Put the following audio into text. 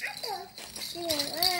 あと１０。